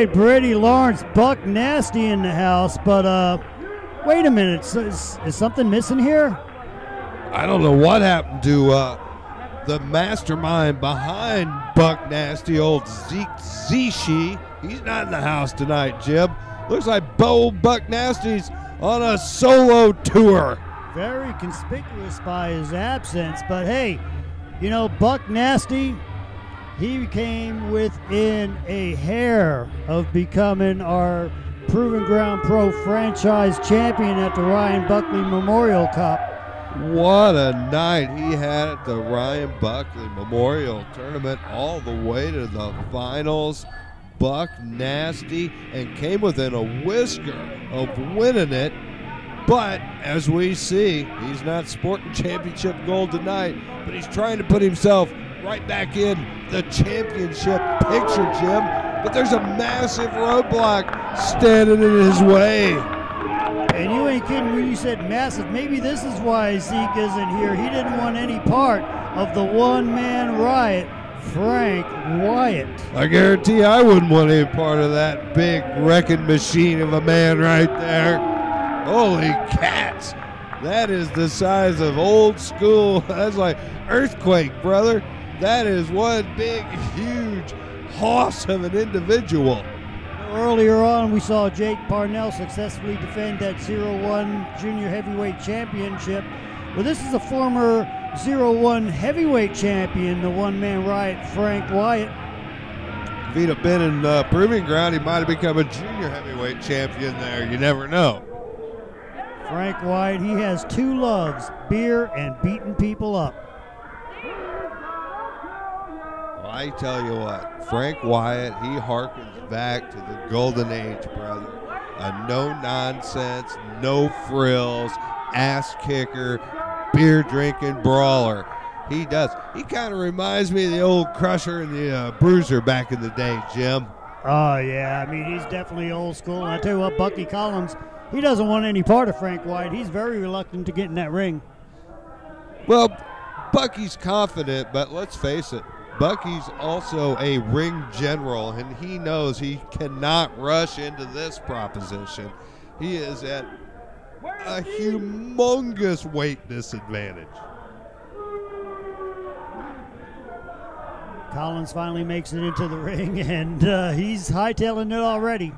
Right, Brady Lawrence, Buck Nasty in the house, but uh, wait a minute, so is, is something missing here? I don't know what happened to uh, the mastermind behind Buck Nasty, old Zeke Zishi. He's not in the house tonight, Jim. Looks like Bo Buck Nasty's on a solo tour. Very conspicuous by his absence, but hey, you know, Buck Nasty, he came within a hair of becoming our Proving Ground Pro franchise champion at the Ryan Buckley Memorial Cup. What a night he had at the Ryan Buckley Memorial Tournament, all the way to the finals. Buck nasty and came within a whisker of winning it. But as we see, he's not sporting championship gold tonight, but he's trying to put himself right back in the championship picture, Jim. But there's a massive roadblock standing in his way. And you ain't kidding when you said massive. Maybe this is why Zeke isn't here. He didn't want any part of the one man riot, Frank Wyatt. I guarantee I wouldn't want any part of that big wrecking machine of a man right there. Holy cats. That is the size of old school. That's like earthquake, brother. That is one big, huge hoss of an individual. Earlier on, we saw Jake Parnell successfully defend that 0 1 junior heavyweight championship. Well, this is a former 0 1 heavyweight champion, the one man riot, Frank Wyatt. If he'd have been in uh, Proving Ground, he might have become a junior heavyweight champion there. You never know. Frank Wyatt, he has two loves beer and beating people up. I tell you what, Frank Wyatt, he harkens back to the golden age, brother. A no nonsense, no frills, ass kicker, beer drinking brawler. He does. He kind of reminds me of the old Crusher and the uh, Bruiser back in the day, Jim. Oh, yeah. I mean, he's definitely old school. And I tell you what, Bucky Collins, he doesn't want any part of Frank Wyatt. He's very reluctant to get in that ring. Well, Bucky's confident, but let's face it, Bucky's also a ring general, and he knows he cannot rush into this proposition. He is at a humongous weight disadvantage. Collins finally makes it into the ring, and uh, he's hightailing it already.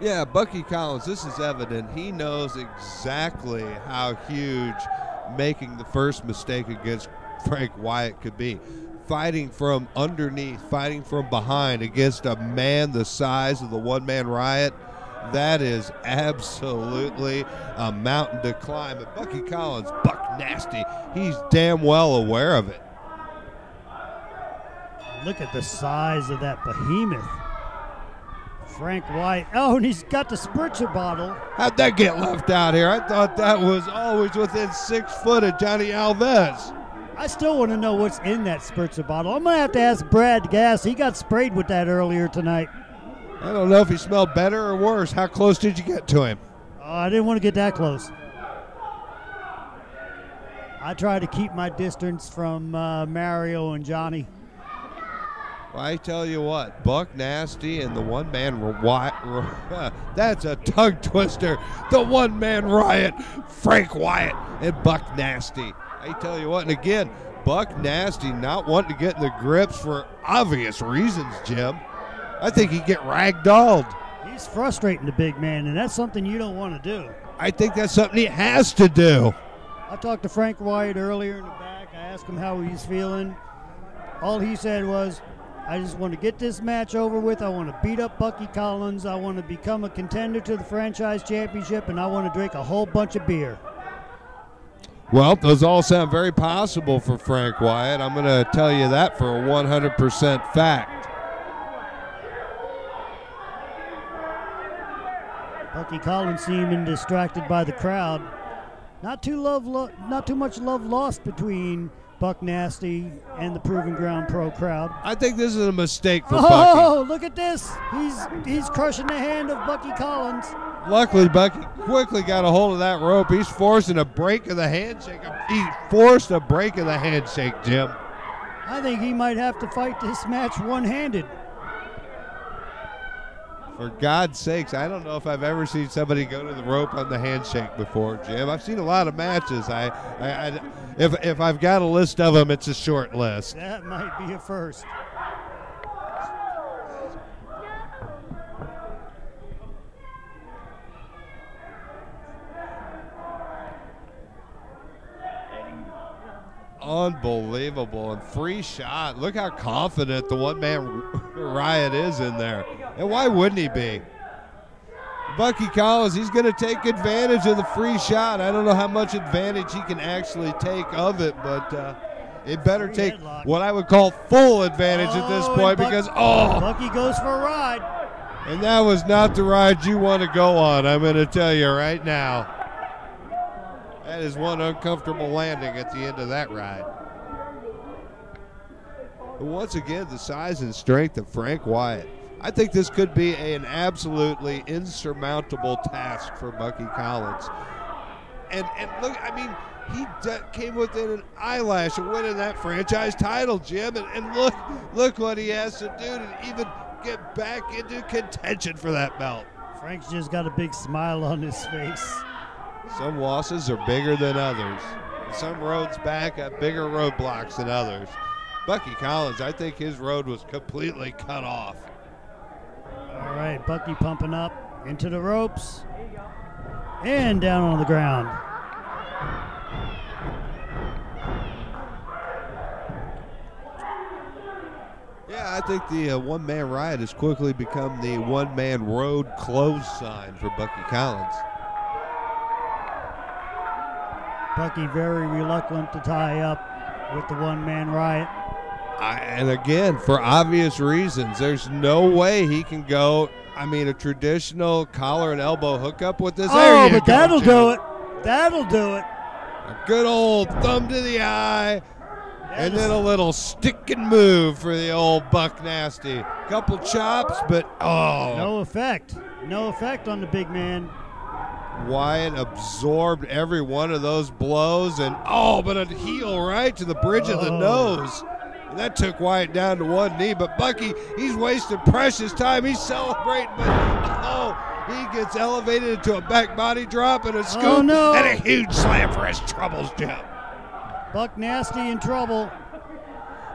Yeah, Bucky Collins, this is evident. He knows exactly how huge making the first mistake against Frank Wyatt could be. Fighting from underneath, fighting from behind against a man the size of the one man riot, that is absolutely a mountain to climb. And Bucky Collins, Buck Nasty, he's damn well aware of it. Look at the size of that behemoth. Frank Wyatt. Oh, and he's got the spritzer bottle. How'd that get left out here? I thought that was always within six foot of Johnny Alves. I still want to know what's in that spritzer bottle. I'm going to have to ask Brad Gass. He got sprayed with that earlier tonight. I don't know if he smelled better or worse. How close did you get to him? Oh, I didn't want to get that close. I try to keep my distance from uh, Mario and Johnny. Well, I tell you what, Buck Nasty and the one man riot. That's a tongue twister. The one man riot, Frank Wyatt and Buck Nasty. I tell you what, and again, Buck Nasty not wanting to get in the grips for obvious reasons, Jim. I think he'd get ragdolled. He's frustrating the big man, and that's something you don't want to do. I think that's something he has to do. I talked to Frank Wyatt earlier in the back. I asked him how he's feeling. All he said was, I just want to get this match over with. I want to beat up Bucky Collins. I want to become a contender to the franchise championship, and I want to drink a whole bunch of beer. Well, those all sound very possible for Frank Wyatt. I'm going to tell you that for a 100% fact. Bucky Collins seeming distracted by the crowd. Not too love, lo- not too much love lost between Buck Nasty and the Proving Ground Pro crowd. I think this is a mistake for oh, Bucky. Oh, look at this! He's he's crushing the hand of Bucky Collins. Luckily, Bucky quickly got a hold of that rope. He's forcing a break of the handshake. He forced a break of the handshake, Jim. I think he might have to fight this match one-handed. For God's sakes, I don't know if I've ever seen somebody go to the rope on the handshake before, Jim. I've seen a lot of matches. I, I, I if if I've got a list of them, it's a short list. That might be a first. Unbelievable and free shot. Look how confident the one man riot is in there. And why wouldn't he be? Bucky Collins, he's going to take advantage of the free shot. I don't know how much advantage he can actually take of it, but uh, it better Free take headlock. what I would call full advantage at this Oh, point because, oh, Bucky goes for a ride. and that was not the ride you want to go on, I'm going to tell you right now. That is one uncomfortable landing at the end of that ride. But once again, the size and strength of Frank Wyatt. I think this could be an absolutely insurmountable task for Bucky Collins. And and look, I mean, he de- came within an eyelash of winning that franchise title, Jim. And, and look, look what he has to do to even get back into contention for that belt. Frank's just got a big smile on his face. Some losses are bigger than others. Some roads back have bigger roadblocks than others. Bucky Collins, I think his road was completely cut off. All right, Bucky pumping up into the ropes and down on the ground. Yeah, I think the uh, one man riot has quickly become the one man road close sign for Bucky Collins. Bucky very reluctant to tie up with the one man riot. I, and again, for obvious reasons, there's no way he can go. I mean, a traditional collar and elbow hookup with this. Oh, but that'll Jim. do it. That'll do it. A good old thumb to the eye. And then a little stick and move for the old Buck Nasty. Couple chops, but oh, No effect. No effect on the big man. Wyatt absorbed every one of those blows, and oh, but a heel right to the bridge of the Oh. nose. And that took Wyatt down to one knee. But Bucky, he's wasting precious time. He's celebrating, but oh, he gets elevated into a back body drop and a oh, scoop Oh, no. and a huge slam for his troubles, Jim. Buck Nasty in trouble.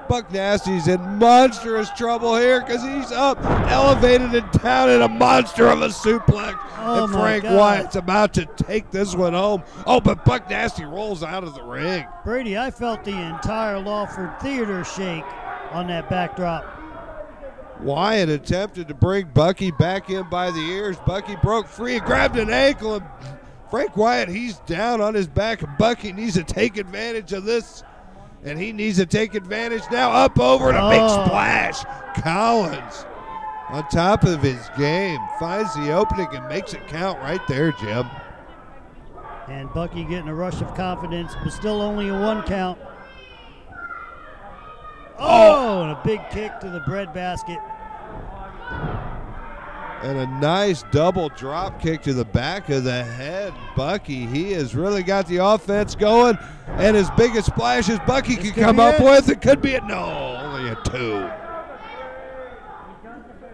Buck Nasty's in monstrous trouble here because he's up, elevated and down in a monster of a suplex. Oh, and Frank God. Wyatt's about to take this one home. Oh, but Buck Nasty rolls out of the ring. Brady, I felt the entire Lawford Theater shake on that backdrop. Wyatt attempted to bring Bucky back in by the ears. Bucky broke free, and grabbed an ankle, and Frank Wyatt, he's down on his back. And Bucky needs to take advantage of this. And he needs to take advantage now. Up over and a big Oh. splash. Collins on top of his game finds the opening and makes it count right there, Jim. And Bucky getting a rush of confidence, but still only a one count. Oh, oh and a big kick to the bread basket. And a nice double drop kick to the back of the head. Bucky, he has really got the offense going. And his biggest splash is Bucky This can could come up it. with. It could be a no, only a two.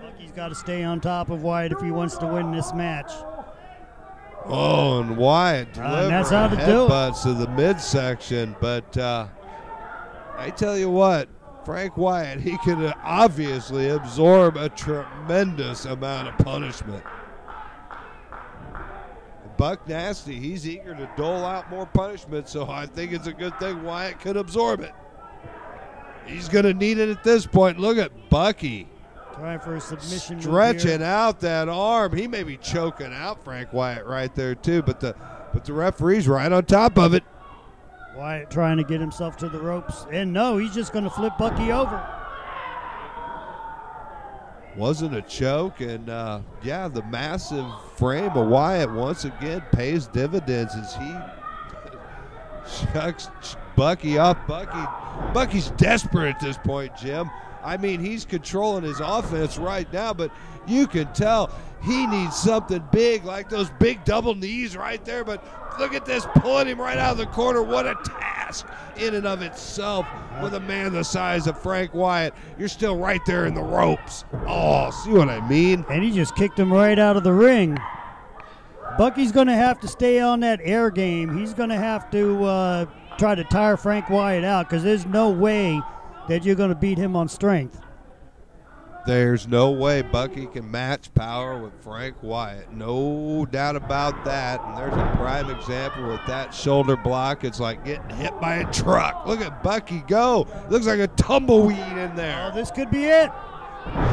Bucky's got to stay on top of Wyatt if he wants to win this match. Oh, and Wyatt Uh, and that's delivering how to do it. headbutts to the midsection. But uh, I tell you what, Frank Wyatt, he could obviously absorb a tremendous amount of punishment. Buck Nasty, he's eager to dole out more punishment, so I think it's a good thing Wyatt could absorb it. He's going to need it at this point. Look at Bucky Trying for a submission. stretching out that arm. He may be choking out Frank Wyatt right there too, but the but the referee's right on top of it. Wyatt trying to get himself to the ropes. And no, he's just going to flip Bucky over. Wasn't a choke, and uh, yeah, the massive frame of Wyatt once again pays dividends as he chucks Bucky up. Bucky, Bucky's desperate at this point, Jim. I mean, he's controlling his offense right now, but you can tell he needs something big, like those big double knees right there. But look at this, pulling him right out of the corner. What a task! in and of itself with a man the size of Frank Wyatt. You're still right there in the ropes. Oh, see what I mean? And he just kicked him right out of the ring. Bucky's going to have to stay on that air game. He's going to have to uh, try to tire Frank Wyatt out because there's no way that you're going to beat him on strength. There's no way Bucky can match power with Frank Wyatt. No doubt about that. And there's a prime example with that shoulder block. It's like getting hit by a truck. Look at Bucky go. Looks like a tumbleweed in there. Oh, this could be it.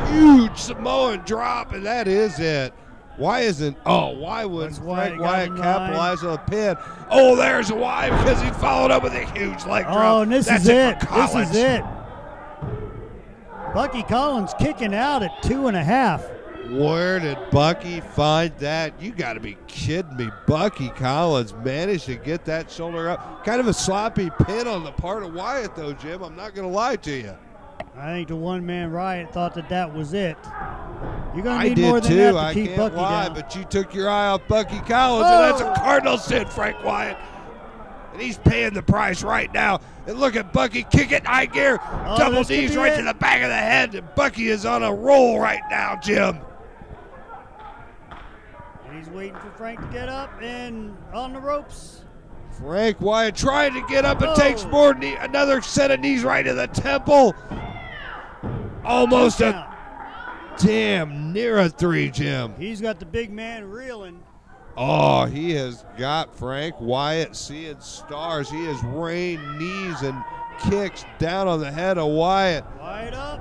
Huge Samoan drop, and that is it. Why isn't? Oh, why why Frank it Wyatt line. capitalize on the pin? Oh, there's a why because he followed up with a huge leg oh, drop. Oh, and this That's is it. for This is it. Bucky Collins kicking out at two and a half. Where did Bucky find that? You got to be kidding me. Bucky Collins managed to get that shoulder up. Kind of a sloppy pin on the part of Wyatt, though, Jim. I'm not going to lie to you. I think the one man riot thought that that was it. You're going to need more than too. that to I keep can't Bucky lie, down. but you took your eye off Bucky Collins, and that's a Oh. cardinal sin, Frank Wyatt. And he's paying the price right now. And look at Bucky kick it high gear, Oh, double knees right it. to the back of the head. And Bucky is on a roll right now, Jim. And he's waiting for Frank to get up and on the ropes. Frank Wyatt trying to get up and Oh. takes more knee, another set of knees right to the temple. Almost a damn near a three, Jim. He's got the big man reeling. Oh, he has got Frank Wyatt seeing stars. He has rained knees and kicks down on the head of Wyatt. Wide up,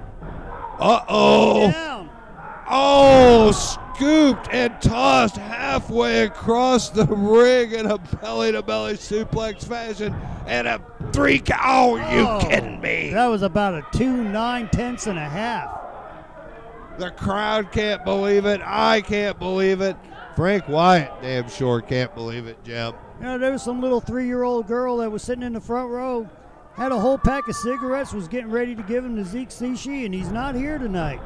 Uh oh. Oh, scooped and tossed halfway across the ring in a belly to belly suplex fashion and a three count. Oh, you Oh, kidding me? That was about a two nine tenths and a half. The crowd can't believe it. I can't believe it. Frank Wyatt, damn sure can't believe it, Jim. You know, there was some little three year old girl that was sitting in the front row, had a whole pack of cigarettes, was getting ready to give him to Zeke Sishi, and he's not here tonight.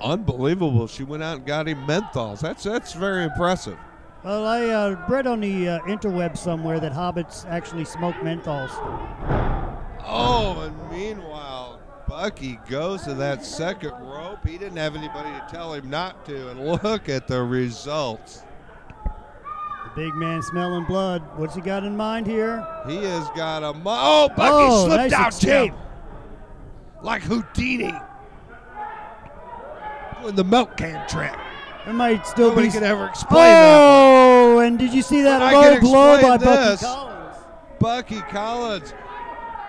Unbelievable. She went out and got him menthols. That's that's very impressive. Well, I uh, read on the uh, interweb somewhere that hobbits actually smoke menthols. Oh, and meanwhile, Bucky goes to that second rope. He didn't have anybody to tell him not to. And look at the results. The big man smelling blood. What's he got in mind here? He has got a. Mo- oh, Bucky Oh, slipped nice out, escape. Jim. Like Houdini. Doing the milk can trick. It might still Nobody be. could ever explain that. oh, and did you see that But low blow by explain Bucky this. Collins? Bucky Collins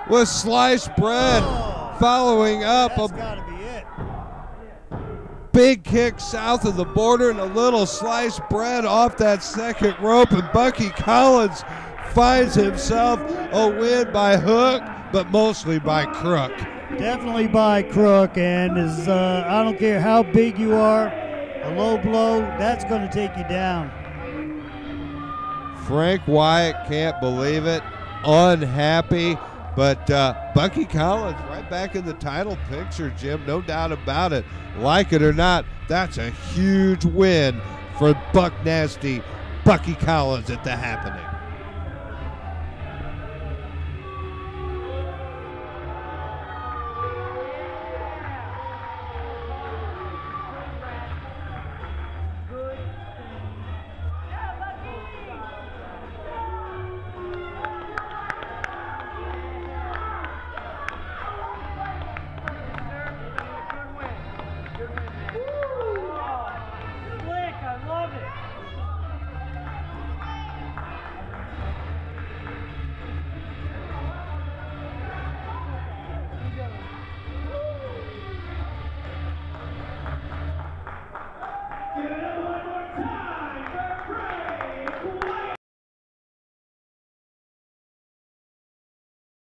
with sliced bread Oh, following up That's a got to be it. big kick south of the border and a little sliced bread off that second rope. And Bucky Collins finds himself a win by hook, but mostly by crook. Definitely by Crook, and is uh, I don't care how big you are, a low blow that's going to take you down. Frank Wyatt can't believe it, unhappy. But uh, Bucky Collins right back in the title picture, Jim, no doubt about it. Like it or not, that's a huge win for Buck Nasty, Bucky Collins at the happening.